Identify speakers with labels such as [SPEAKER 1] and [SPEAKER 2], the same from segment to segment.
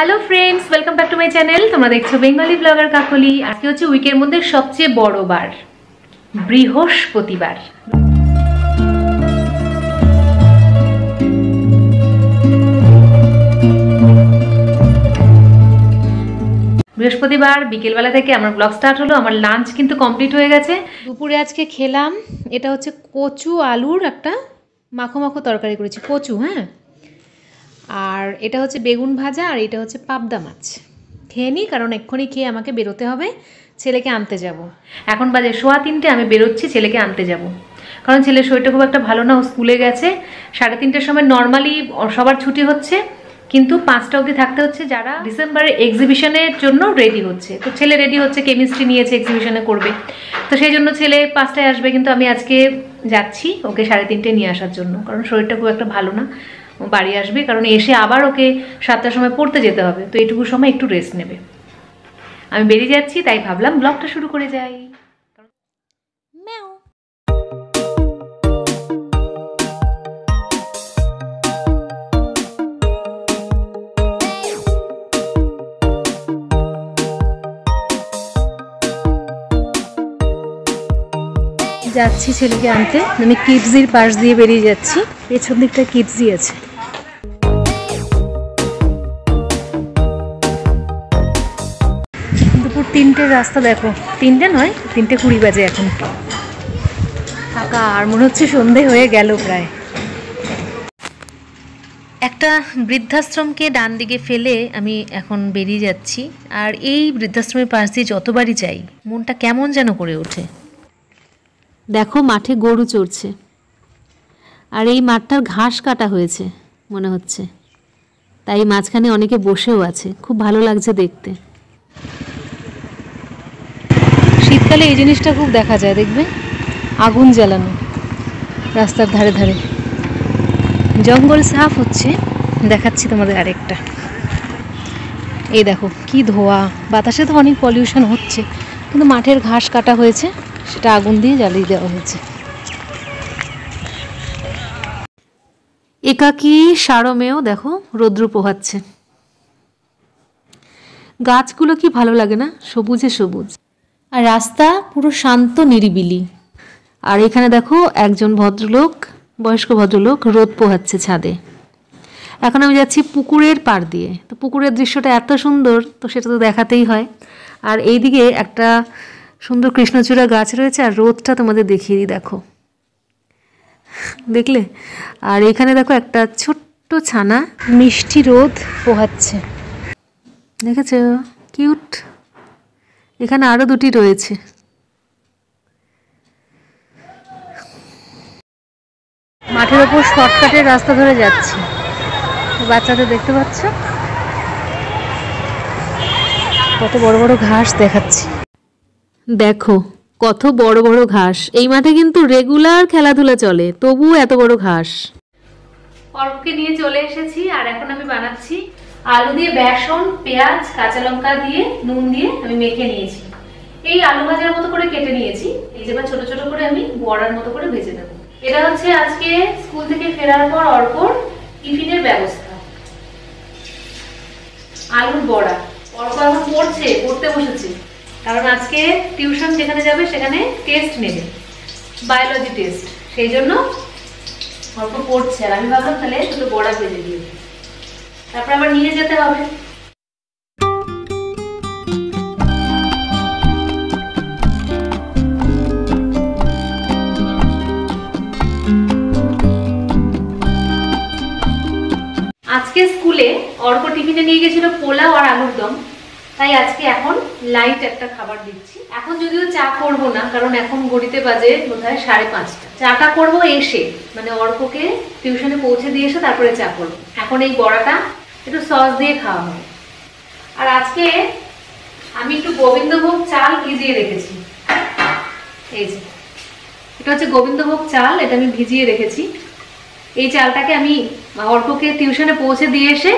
[SPEAKER 1] Hello friends welcome back to my channel তোমরা দেখছ Bengali blogger কাকলি আজকে হচ্ছে উইকের মধ্যে সবচেয়ে বড় বার, বৃহস্পতিবার। বৃহস্পতিবার, বিকেলবেলা থেকে আমার ব্লগ স্টার্ট হলো। আমার লাঞ্চ কিন্তু কমপ্লিট হয়ে গেছে। দুপুরে আজকে খেলাম। এটা হচ্ছে কচু আলুর একটা মাখো মাখো তরকারি করেছি। কচু হ্যাঁ? আর এটা হচ্ছে বেগুন ভাজা আর এটা হচ্ছে পাবদা মাছ। খেয়ে নিই কারণ এক্ষুনি খেয়ে আমাকে বেরোতে হবে, ছেলেকে আনতে যাব। এখন বাজে সোয়া তিনটে, আমি বেরোচ্ছি, ছেলেকে আনতে যাব। কারণ ছেলের শরীরটা খুব একটা ভালো না, ও স্কুলে গেছে। সাড়ে তিনটের সময় নর্মালি সবার ছুটি হচ্ছে, কিন্তু পাঁচটা অবধি থাকতে হচ্ছে যারা ডিসেম্বরের এক্সিবিশনের জন্য রেডি হচ্ছে। তো ছেলে রেডি হচ্ছে কেমিস্ট্রি নিয়েছে এক্সিবিশনে করবে। তো সেই জন্য ছেলে পাঁচটায় আসবে, কিন্তু আমি আজকে যাচ্ছি ওকে সাড়ে তিনটে নিয়ে আসার জন্য, কারণ শরীরটা খুব একটা ভালো না। বাড়ি আসবে, কারণ এসে আবার ওকে সাতটার সময় পড়তে যেতে হবে। তো এইটুকু সময় একটু রেস্ট নেবে। আমি বেরিয়ে যাচ্ছি, তাই ভাবলাম ব্লগটা শুরু করে যাই। যাচ্ছি ছেলেকে আনতে। আমি কিডসির পাশ দিয়ে বেরিয়ে যাচ্ছি। পেছন দিকটা কিডসি আছে। তিনটের রাস্তা দেখো। তিনটে নয় তিনটে কুড়ি বাজে এখন। ফাঁকা আর মনে হচ্ছে সন্ধে হয়ে গেল প্রায়। একটা বৃদ্ধাশ্রমকে ডান দিকে ফেলে আমি এখন বেরিয়ে যাচ্ছি আর এই বৃদ্ধাশ্রমের পাশ দিয়ে যতবারই যাই মনটা কেমন যেন করে ওঠে। দেখো মাঠে গরু চড়ছে। আর এই মাঠটার ঘাস কাটা হয়েছে মনে হচ্ছে। তাই মাঝখানে অনেকে বসেও আছে খুব ভালো লাগছে দেখতে। শীতকালে এই জিনিসটা খুব দেখা যায়, দেখবে? আগুন জ্বালানো, রাস্তার ধারে ধারে। জঙ্গল সাফ হচ্ছে, দেখাচ্ছি তোমাদের আরেকটা। এই দেখো, কি ধোয়া। বাতাসে তো অনেক পলিউশন হচ্ছে, কিন্তু মাঠের ঘাস কাটা হয়েছে, সেটা আগুন দিয়ে জ্বালিয়ে দেওয়া হয়েছে। একাকি সারমেও দেখো, রৌদ্র পোহাচ্ছে। গাছগুলো কি ভালো লাগে না? সবুজে সবুজ। আর রাস্তা পুরো শান্ত, নিরিবিলি। আর এখানে দেখো একজন ভদ্রলোক, বয়স্ক ভদ্রলোক রোদ পোহাচ্ছে ছাদে। এখন আমি যাচ্ছি পুকুরের পাড় দিয়ে। তো পুকুরের দৃশ্যটা এত সুন্দর, তো সেটা তো দেখাতেই হয়। আর এইদিকে একটা সুন্দর কৃষ্ণচূড়া গাছ রয়েছে, আর রোদটা তোমাদের দেখিয়ে দিই, দেখো। দেখলে? আর এখানে দেখো একটা ছোট্ট ছানা, মিষ্টি রোদ পোহাচ্ছে। দেখেছ? কিউট। এখানে আরও দুটি রয়েছে। মাঠের ওপর শর্টকাটের রাস্তা ধরে যাচ্ছি। বাচ্চাদের দেখতে পাচ্ছ? কত বড় বড় ঘাস দেখাচ্ছি। দেখো, কত বড় বড় ঘাস। এই মাঠে কিন্তু রেগুলার খেলাধুলা চলে, তবুও এত বড় ঘাস। অর্ককে নিয়ে চলে এসেছি, আর এখন আমি বানাচ্ছি আলু দিয়ে বেসন, পেঁয়াজ, কাঁচা লঙ্কা দিয়ে নুন দিয়ে আমি মেখে নিয়েছি। এই আলু ভাজার মতো করে কেটে নিয়েছি। এই যে ছোট ছোট করে আমি বড়ার মতো করে ভেজে দেবো এটা হচ্ছে আজকে স্কুল থেকে ফেরার পর অর্কর টিফিনের ব্যবস্থা। আলুর বড়া। অর্ক এখন পড়ছে, পড়তে বসেছে। কারণ আজকে টিউশন যেখানে যাবে সেখানে টেস্ট নেবে। বায়োলজি টেস্ট সেই জন্য অল্প পড়ছে। আর আমি ভাবলাম তাহলে দুটো বড়া ভেজে দিয়ে। তারপর আবার নিয়ে যেতে হবে। আজকে স্কুলে অর্ক টিফিনে নিয়ে গেছিল পোলাও আর আলুর দম। তাই আজকে এখন লাইট একটা খাবার দিচ্ছি। এখন যদিও চা করব না, কারণ এখন ঘড়িতে বাজে বোধহয় সাড়ে পাঁচটা। চাটা করব এসে মানে অর্ককে টিউশনে পৌঁছে দিয়ে এসে তারপরে চা করব। এখন এই বড়াটা একটু সস দিয়ে খাওয়া হবে। আর আজকে আমি একটু গোবিন্দভোগ চাল ভিজিয়ে রেখেছি। এই যে, এটা হচ্ছে গোবিন্দভোগ চাল, এটা আমি ভিজিয়ে রেখেছি। এই চালটাকে আমি অর্ককে টিউশনে পৌঁছে দিয়ে এসে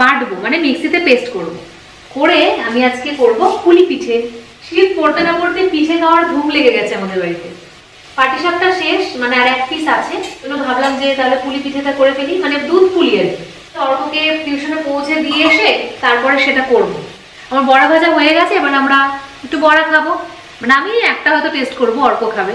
[SPEAKER 1] বাটবো মানে মিক্সিতে পেস্ট করব। করে আমি আজকে করব পুলি পিঠে। শীত পড়তে না পড়তে পিঠে খাওয়ার ধুম লেগে গেছে আমাদের বাড়িতে। পাটিসাপটা শেষ মানে আর এক পিস আছে। ভাবলাম যে তাহলে পুলি পিঠেটা করে ফেলি মানে দুধ পুলি আর কি। অর্ককে টিউশনে পৌঁছে দিয়ে এসে তারপরে সেটা করব। আমার বড়া ভাজা হয়ে গেছে, এবার আমরা একটু বড়া খাব। মানে আমি একটা হয়তো টেস্ট করব অর্ক খাবে।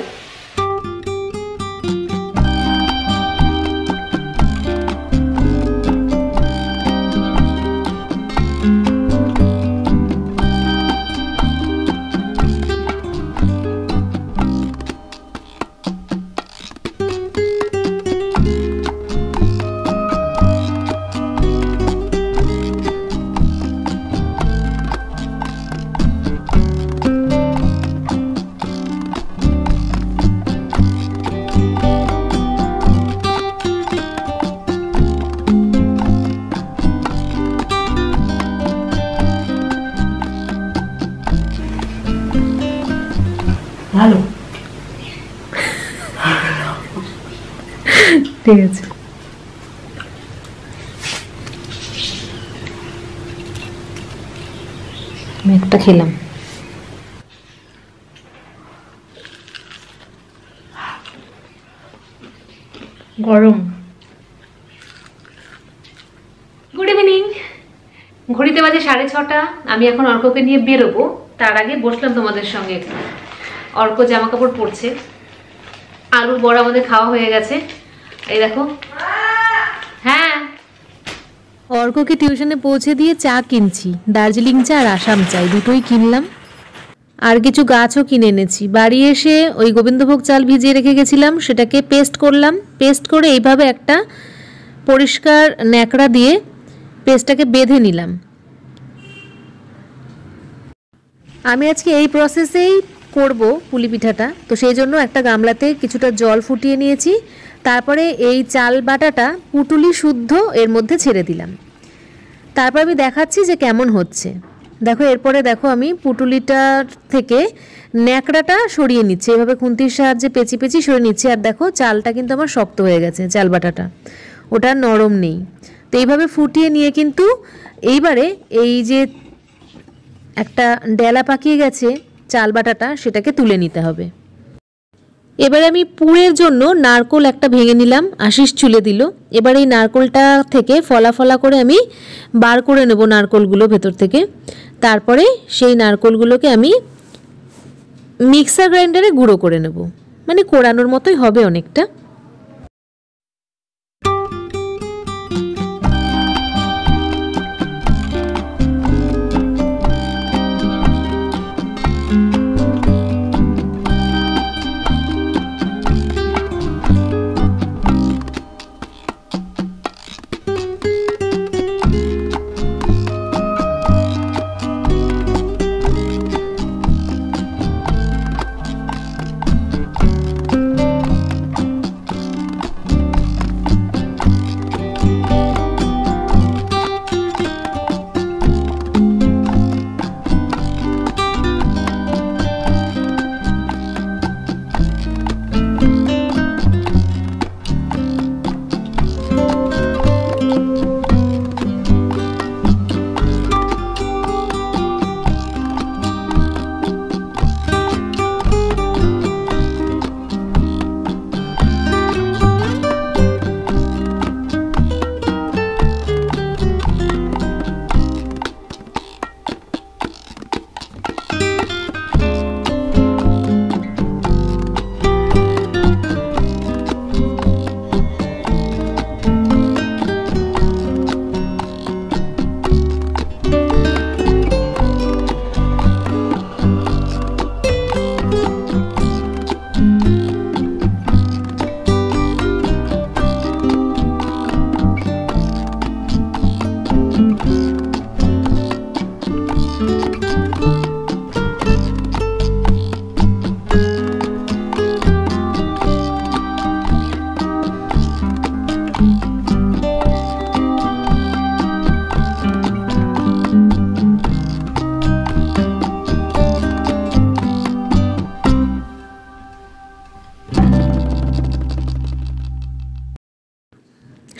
[SPEAKER 1] ঠিক আছে একটা খেলাম। গরম। গুড ইভিনিং ঘড়িতে বাজে সাড়ে ছটা। আমি এখন অর্ককে নিয়ে বেরোবো। তার আগে বসলাম তোমাদের সঙ্গে। অর্ক জামা কাপড় পরছে। আলুর বড়া আমাদের খাওয়া হয়ে গেছে। এই দেখো। হ্যাঁ। অর্ককে টিউশনে পৌঁছে দিয়ে চা কিনছি। দার্জিলিং চা আর আসাম চাই, দুটোই কিনলাম। আর কিছু গাছও কিনে এনেছি। বাড়ি এসে ওই গোবিন্দভোগ চাল ভিজিয়ে রেখে গেছিলাম, সেটাকে পেস্ট করলাম। পেস্ট করে এইভাবে একটা পরিষ্কার ন্যাকড়া দিয়ে পেস্টটাকে বেঁধে নিলাম। আমি আজকে এই প্রসেসেই করব পুলি পিঠাটা। তো সেই জন্য একটা গামলাতে কিছুটা জল ফুটিয়ে নিয়েছি। তারপরে এই চাল বাটাটা পুটুলি শুদ্ধ এর মধ্যে ছেড়ে দিলাম। তারপর আমি দেখাচ্ছি যে কেমন হচ্ছে। দেখো, এরপরে দেখো আমি পুটুলিটার থেকে ন্যাকড়াটা সরিয়ে নিচ্ছি। এভাবে খুন্তির সাহায্যে পেঁচি পেঁচি সরিয়ে নিচ্ছি। আর দেখো, চালটা কিন্তু আমার শক্ত হয়ে গেছে, চাল বাটাটা। ওটা নরম নেই। তো এইভাবে ফুটিয়ে নিয়ে কিন্তু এইবারে এই যে একটা ডেলা পাকিয়ে গেছে চাল বাটাটা, সেটাকে তুলে নিতে হবে। এবার আমি পুরের জন্য নারকোল একটা ভেঙে নিলাম, আশিস চুলে দিল। এবার এই নারকোলটা থেকে ফলা ফলা করে আমি বার করে নেব নারকোলগুলো ভেতর থেকে। তারপরে সেই নারকোলগুলোকে আমি মিক্সার গ্রাইন্ডারে গুঁড়ো করে নেব। মানে কোড়ানোর মতোই হবে অনেকটা।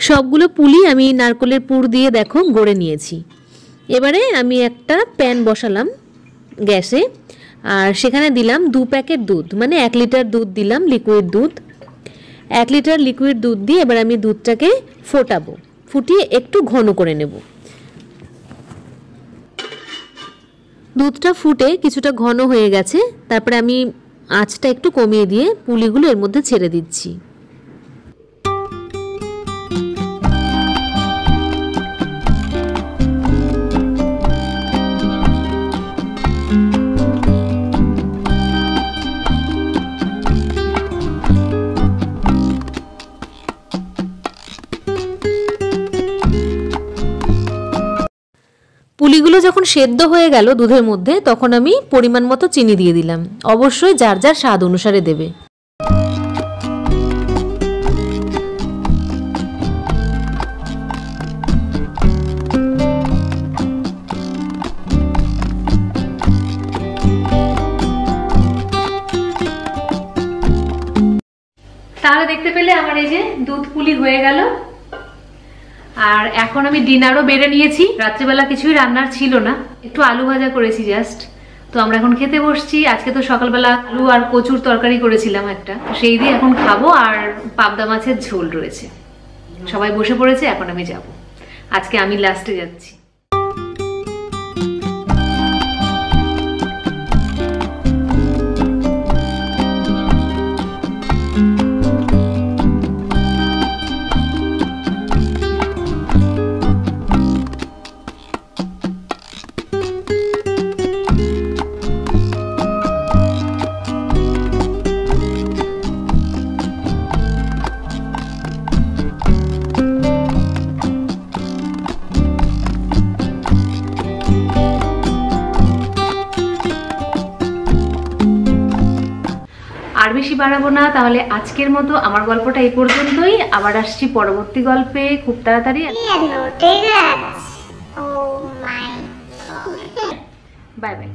[SPEAKER 1] সবগুলো পুলি আমি নারকলের পুর দিয়ে দেখো, গড়ে নিয়েছি। এবারে আমি একটা প্যান বসালাম গ্যাসে, আর সেখানে দিলাম দু প্যাকেট দুধ মানে এক লিটার দুধ দিলাম লিকুইড দুধ। এক লিটার লিকুইড দুধ দিয়ে এবার আমি দুধটাকে ফোটাবো। ফুটিয়ে একটু ঘন করে নেব। দুধটা ফুটে কিছুটা ঘন হয়ে গেছে, তারপরে আমি আঁচটা একটু কমিয়ে দিয়ে পুলিগুলো এর মধ্যে ছেড়ে দিচ্ছি। পুলিগুলো যখন সেদ্ধ হয়ে গেল দুধের মধ্যে, তখন আমি পরিমাণ মতো চিনি দিয়ে দিলাম। অবশ্যই যার যার স্বাদ অনুসারে দেবে। তাহলে দেখতে পেলে আমার এই যে দুধ পুলি হয়ে গেল। আর এখন আমি ডিনারও বেড়ে নিয়েছি। রাত্রিবেলা কিছুই রান্নার ছিল না। একটু আলু ভাজা করেছি জাস্ট তো আমরা এখন খেতে বসছি। আজকে তো সকালবেলা আলু আর কচুর তরকারি করেছিলাম একটা। সেই দিয়ে এখন খাব আর পাবদা মাছের ঝোল রয়েছে। সবাই বসে পড়েছে, এখন আমি যাব। আজকে আমি লাস্টে যাচ্ছি। বাড়াবো না তাহলে আজকের মতো আমার গল্পটা এই পর্যন্তই। আবার আসছি পরবর্তী গল্পে খুব তাড়াতাড়ি. Bye bye